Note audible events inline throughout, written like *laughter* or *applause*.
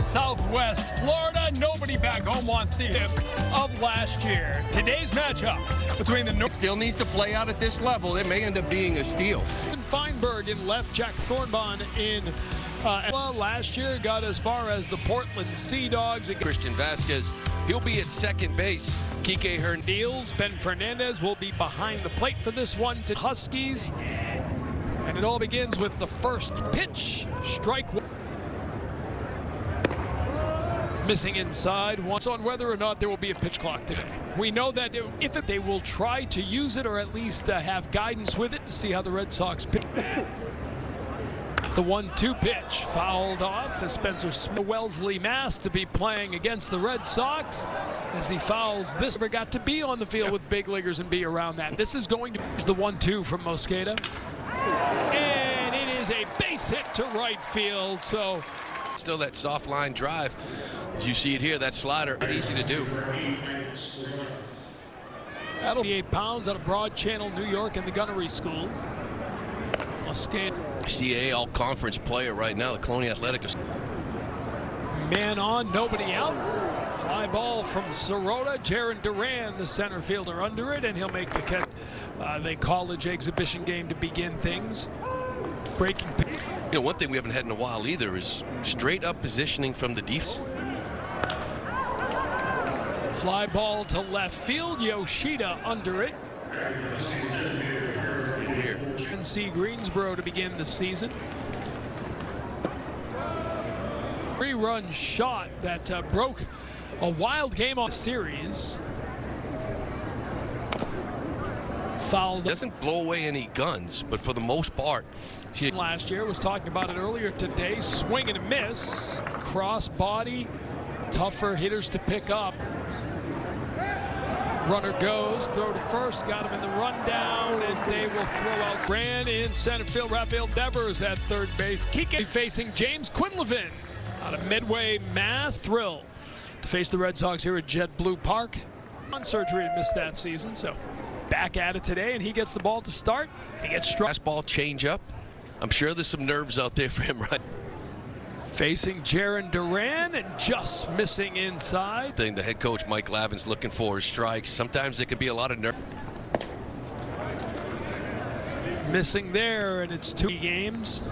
Southwest Florida. Nobody back home wants the hip of last year. Today's matchup between the North Still needs to play out at this level. It may end up being a steal. Feinberg in left, Jack Thornbon in uh, last year got as far as the Portland Sea Dogs. Christian Vasquez, he'll be at second base. Kike Hernandez, Ben Fernandez will be behind the plate for this one to Huskies. And it all begins with the first pitch. Strike one. Missing inside. Once on whether or not there will be a pitch clock today. We know that if they will try to use it or at least uh, have guidance with it to see how the Red Sox pitch. The one-two pitch fouled off as Spencer Smith, Wellesley Mass to be playing against the Red Sox as he fouls this. Never got to be on the field with big leaguers and be around that. This is going to be the one-two from Mosqueda. And it is a base hit to right field. So still that soft line drive. As you see it here, that slider, easy to do. That'll be eight pounds out of Broad Channel, New York, in the gunnery school. Mosqueda. CAA all conference player right now, the Colonial Athletic. Man on, nobody out. Fly ball from Sirota. Jarren Duran, the center fielder, under it, and he'll make the catch. Uh, the college exhibition game to begin things. Breaking. You know, one thing we haven't had in a while either is straight up positioning from the defense. Fly ball to left field. Yoshida under it. Here. NC Greensboro to begin the season. Three-run shot that uh, broke a wild game on series. Fouled. Doesn't blow away any guns, but for the most part, she last year was talking about it earlier today. Swing and a miss, cross body, tougher hitters to pick up. Runner goes, throw to first, got him in the rundown, and they will throw out. Ran in center field, Rafael Devers at third base. Kike facing James Quinlivan out of Midway, Mass. Thrill to face the Red Sox here at JetBlue Park. On surgery and missed that season, so back at it today, and he gets the ball to start. He gets struck. Fastball change up. I'm sure there's some nerves out there for him, right? Facing Jarren Duran and just missing inside. Thing the head coach Mike Glavine's looking for is strikes. Sometimes it can be a lot of nerve. Missing there, and it's two games.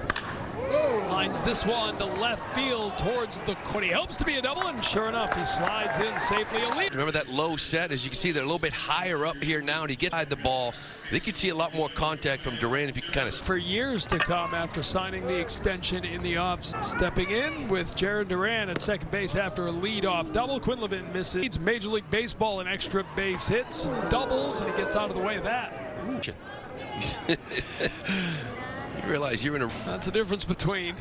Lines this one to left field towards the court. He hopes to be a double, and sure enough, he slides in safely. Elite. Remember that low set? As you can see, they're a little bit higher up here now, and he gets the ball. I think you'd see a lot more contact from Duran if you kind of. For years to come after signing the extension in the off. Stepping in with Jarren Duran at second base after a lead-off double. Quinlivan misses Major League Baseball and extra base hits, doubles, and he gets out of the way of that. *laughs* *laughs* You realize you're in a. That's the difference between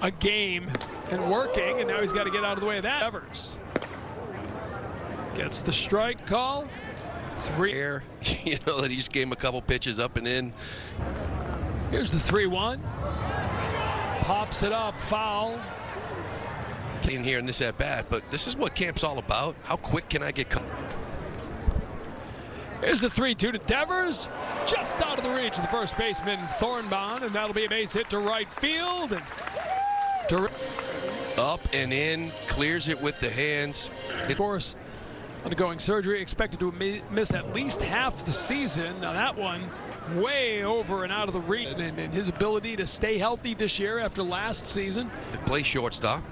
a game and working, and now he's got to get out of the way of that. Devers gets the strike call. Three. *laughs* Air, you know that he just gave him a couple pitches up and in. Here's the 3-1. Pops it up, foul. In here in this at bat, but this is what camp's all about. How quick can I get? Here's the 3-2 to Devers. Just out of the reach of the first baseman, Thornbon, and that'll be a base hit to right field. And Up and in, clears it with the hands. Of course, undergoing surgery, expected to miss at least half the season. Now that one way over and out of the reach and, and his ability to stay healthy this year after last season. To play shortstop.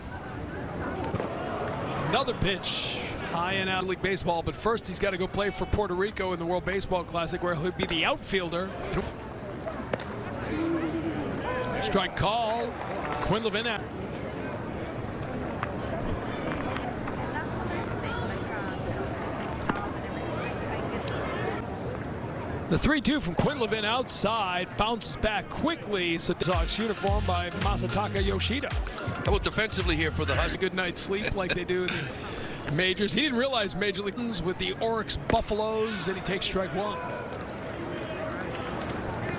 Another pitch high in out league baseball, but first he's got to go play for Puerto Rico in the World Baseball Classic where he'll be the outfielder. Strike call. Quinlivan out. The 3-2 from Quinlivan outside bounces back quickly. So Sox uniform by Masataka Yoshida. How about defensively here for the Huskies? Good night's sleep like they do in the majors. He didn't realize Major Leagues with the Orix Buffaloes and he takes strike one.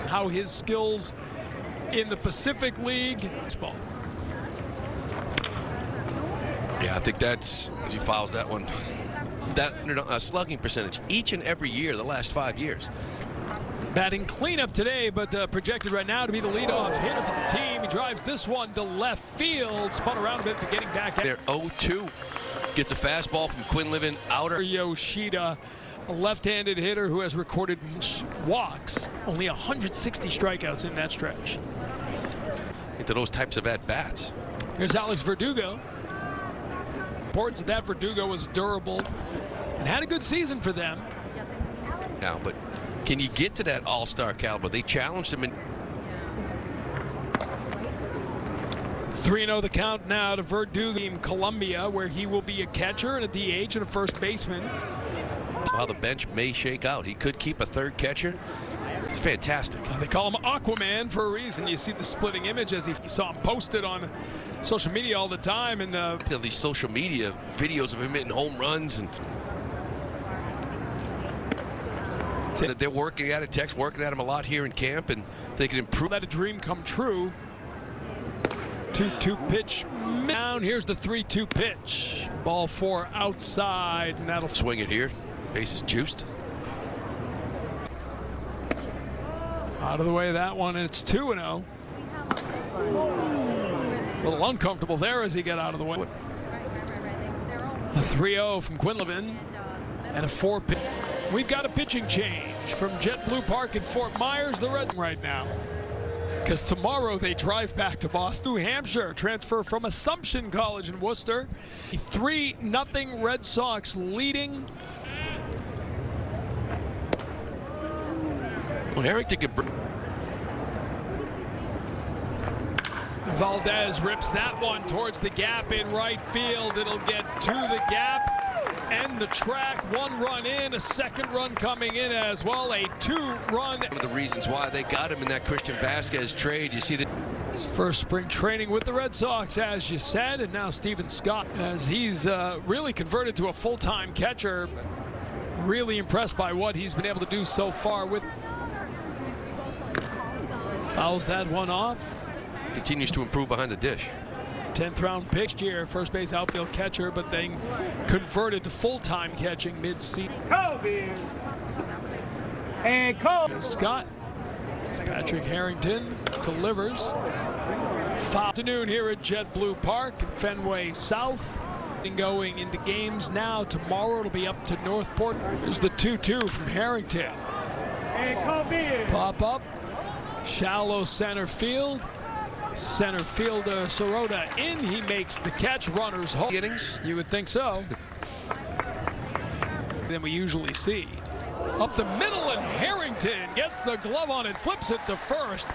How his skills in the Pacific League. Baseball. Yeah, I think that's as he files that one. That uh, slugging percentage each and every year, the last five years. Batting cleanup today, but uh, projected right now to be the leadoff hitter for the team. He drives this one to left field. Spun around a bit, but getting back at They're 0-2. Gets a fastball from Quinlivan outer. Yoshida, a left-handed hitter who has recorded walks, only 160 strikeouts in that stretch. Into those types of at-bats. Here's Alex Verdugo. Reports that Verdugo was durable and had a good season for them. Now, but can you get to that all-star caliber? They challenged him in 3-0 the count now to Verdugo in Columbia, where he will be a catcher and a DH and a first baseman. how the bench may shake out. He could keep a third catcher. It's fantastic. They call him Aquaman for a reason. You see the splitting image as he saw him posted on social media all the time. And uh, these social media videos of him hitting home runs and they're working at it. Tek's working at him a lot here in camp, and they can improve. let a dream come true. 2-2 pitch down. Here's the 3-2 pitch. Ball four outside, and that'll Swing it here. Base is juiced. out of the way of that one, and it's 2-0. A little uncomfortable there as he got out of the way. A 3-0 from Quinlivan uh, and a four pitch. We've got a pitching change from JetBlue Park in Fort Myers, the Reds right now. Because tomorrow they drive back to Boston, New Hampshire, transfer from Assumption College in Worcester. 3 nothing Red Sox leading. Well, can. br- Valdez rips that one towards the gap in right field. It'll get to the gap and the track. One run in, a second run coming in as well. A two-run. One of the reasons why they got him in that Christian Vasquez trade. You see that His first spring training with the Red Sox, as you said, and now Stephen Scott, as he's uh, really converted to a full-time catcher. Really impressed by what he's been able to do so far with. Fouls that one off. continues to improve behind the dish. 10th round pick year, first base outfield catcher, but then converted to full-time catching mid-season. Kobe. And Kobe. Scott, Patrick Harrington delivers. Afternoon here at JetBlue Park, Fenway South. And Going into games now. Tomorrow it'll be up to North Port. Here's the 2-2 from Harrington. Pop up, shallow center field. Center fielder Sirota in. He makes the catch. Runners home. Innings. You would think so. than we usually see. Up the middle, and Harrington gets the glove on and flips it to first.